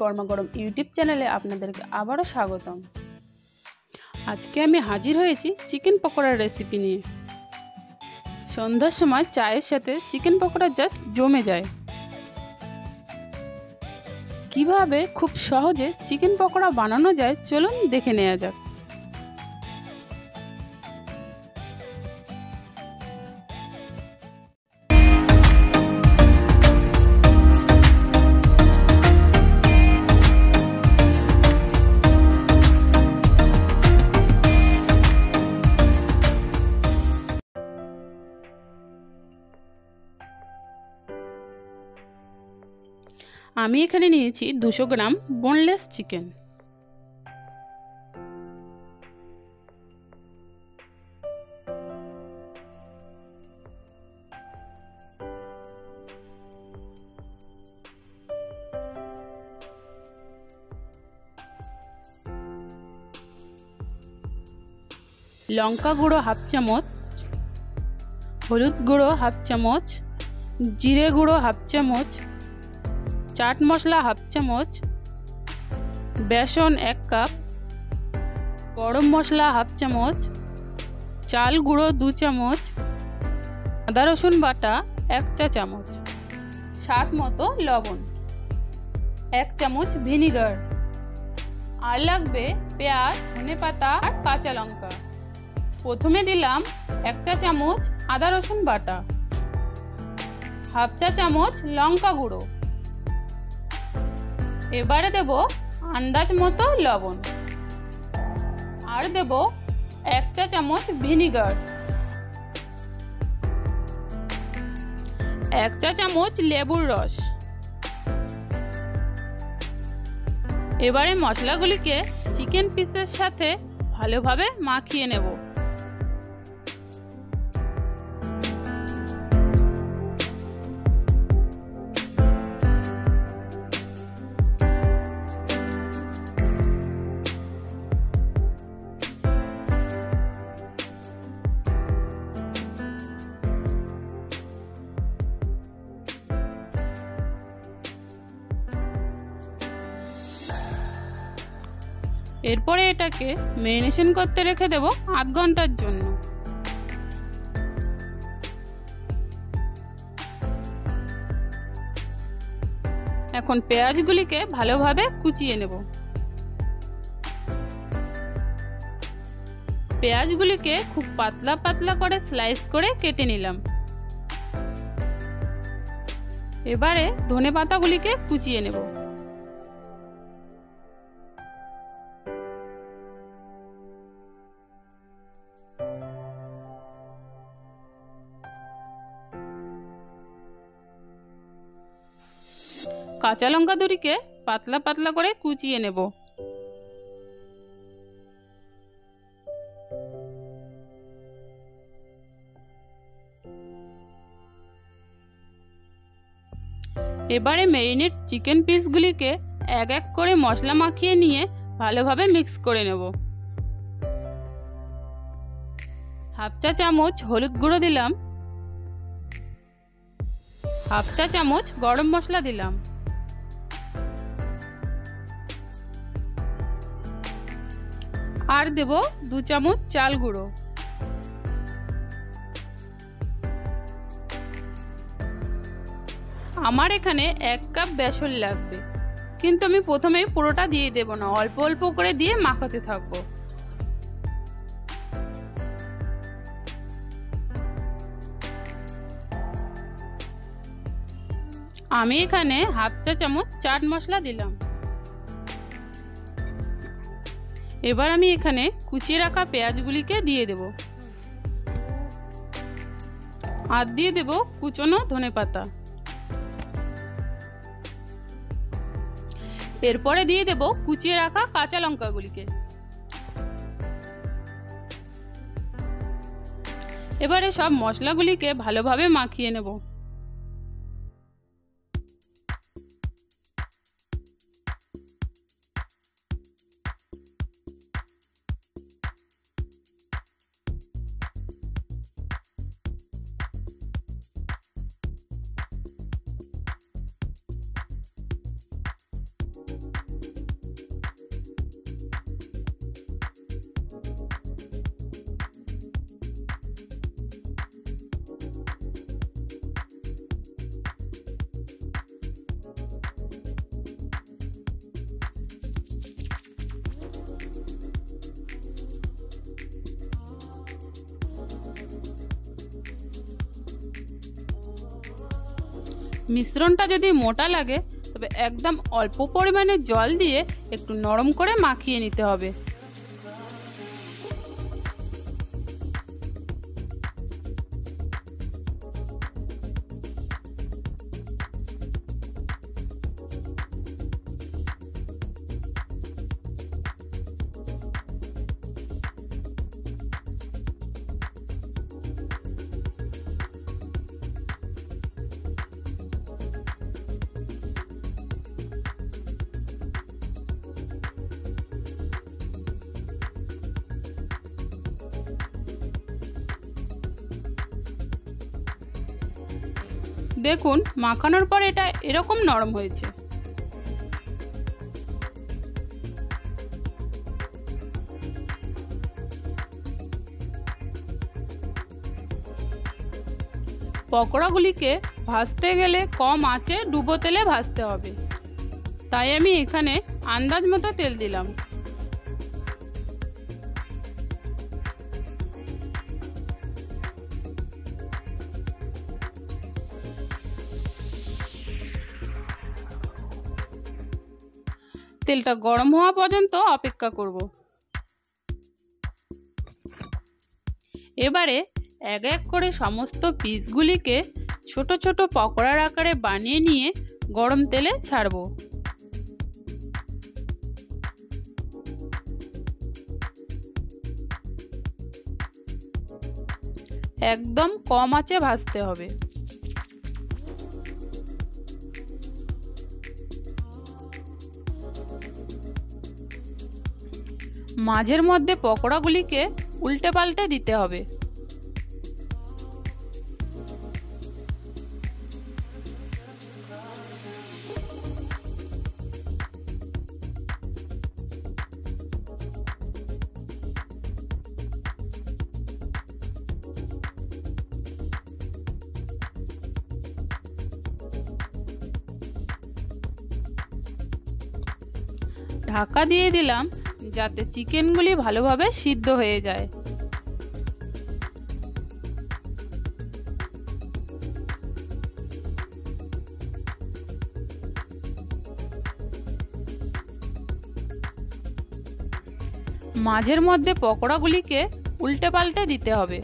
গরমা গরম ইউটিউব চ্যানেলে আপনাদেরকে আবারও স্বাগতম। আজকে আমি হাজির হয়েছি চিকেন পকোড়ার রেসিপি নিয়ে। সন্ধ্যার সময় চায়ের সাথে চিকেন পকোড়া জাস্ট জমে যায়। কীভাবে খুব সহজে চিকেন পকোড়া বানানো যায় চলুন দেখে নেওয়া যাক। আমি এখানে নিয়েছি দুশো গ্রাম বোনলেস চিকেন লঙ্কা গুঁড়ো হাফ চামচ, হলুদ গুঁড়ো হাফ চামচ, জিরে গুঁড়ো হাফ চামচ চাট মশলা হাফ চামচ, বেসন এক কাপ, গরম মশলা হাফ চামচ, চাল গুঁড়ো দু চামচ, আদা রসুন বাটা এক চা চামচ, স্বাদ মতো লবণ, এক চামচ ভিনিগার। আর লাগবে পেঁয়াজ ধনে পাতা আর কাঁচা লঙ্কা। প্রথমে দিলাম এক চা চামচ আদা রসুন বাটা, হাফ চা চামচ লঙ্কা গুঁড়ো। এবারে দেব আন্দাজ মতো লবণ। আর দেব এক চা চামচ ভিনিগার। এক চা চামচ লেবুর রস। এবারে মশলাগুলিকে চিকেন পিসের সাথে ভালোভাবে মাখিয়ে নেব। এরপরে এটাকে মেরিনেশন করতে রেখে দেব আধ ঘণ্টার জন্য। এখন পেঁয়াজগুলিকে ভালোভাবে কুচিয়ে নেব। পেঁয়াজগুলিকে খুব পাতলা পাতলা করে স্লাইস করে কেটে নিলাম। এবারে ধনে পাতাগুলিকে কুচিয়ে নেব। কাঁচা লঙ্কা দুটিকে পাতলা পাতলা করে কুচিয়ে নেব। এবারে মেরিনেট চিকেন পিসগুলিকে এক এক করে মশলা মাখিয়ে নিয়ে ভালোভাবে মিক্স করে নেব। হাফ চা চামচ হলুদ গুঁড়ো দিলাম। হাফ চা চামচ গরম মশলা দিলাম। আর দেব দু চামচ চাল গুঁড়ো। আমার এখানে এক কাপ বেসন লাগবে, কিন্তু আমি প্রথমে পুরোটা দিয়ে দেব না, অল্প অল্প করে দিয়ে মাখাতে থাকব। আমি এখানে হাফ চা চামচ চাট মশলা দিলাম। এবার আমি এখানে কুচিয়ে রাখা পেঁয়াজগুলিকে দিয়ে দেব। আর দিয়ে দেব কুচনো ধনে পাতা। এরপরে দিয়ে দেব কুচিয়ে রাখা কাঁচা লঙ্কাগুলিকে। এবারে সব মশলাগুলিকে ভালোভাবে মাখিয়ে নেব। মিশ্রণটা যদি মোটা লাগে, তবে একদম অল্প পরিমাণে জল দিয়ে একটু নরম করে মাখিয়ে নিতে হবে। দেখুন, মাখানোর পর এটা এরকম নরম হয়েছে। পকোড়াগুলিকে ভাজতে গেলে কম আঁচে ডুবো তেলে ভাজতে হবে। তাই আমি এখানে আন্দাজ মতো তেল দিলাম। তেলটা গরম হওয়া পর্যন্ত অপেক্ষা করব। এবারে এক এক করে সমস্ত পিসগুলিকে ছোট ছোট পকোড়ার আকারে বানিয়ে নিয়ে গরম তেলে ছাড়বো। একদম কম আঁচে ভাজতে হবে। মাঝের মধ্যে পকোড়াগুলিকে উল্টে পাল্টে দিতে হবে। ঢাকা দিয়ে দিলাম যাতে চিকেনগুলি ভালোভাবে সিদ্ধ হয়ে যায়। মাঝের মধ্যে পকোড়াগুলিকে উল্টে পাল্টে দিতে হবে।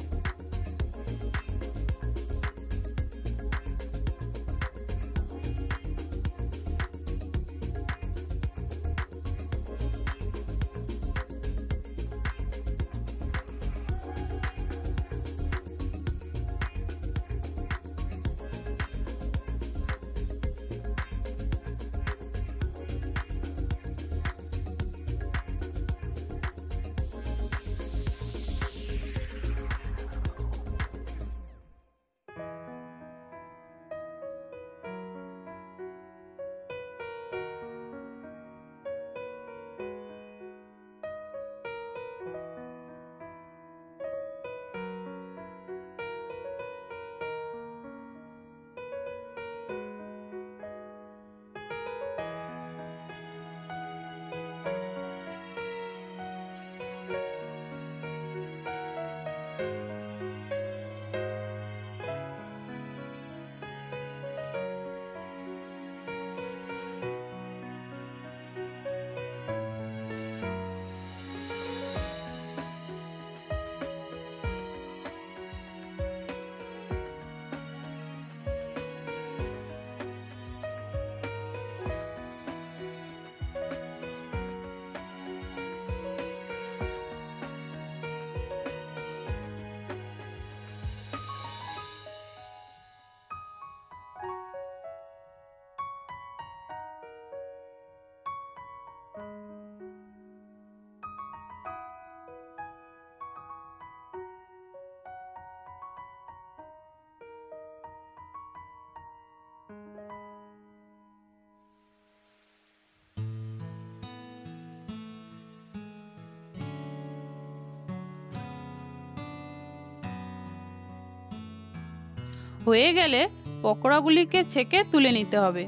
হয়ে গেলে পকোড়াগুলিকে ছেঁকে তুলে নিতে হবে।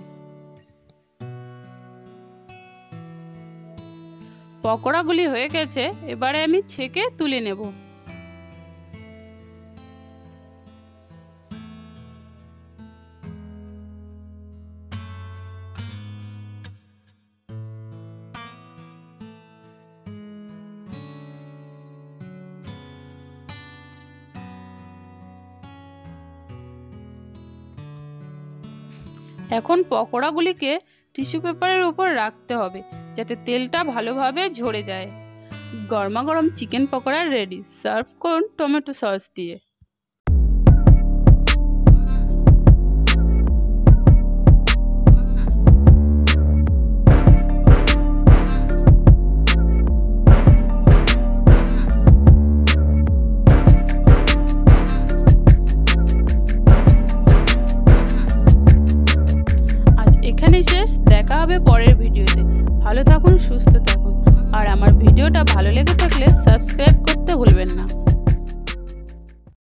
পকোড়াগুলি হয়ে গেছে, এবারে আমি ছেঁকে তুলে নেব। এখন পকোড়াগুলিকে টিস্যু পেপারের উপর রাখতে হবে যাতে তেলটা ভালোভাবে ঝরে যায়। গরমা গরম চিকেন পকোড়া রেডি। সার্ভ করুন টমেটো সস দিয়ে।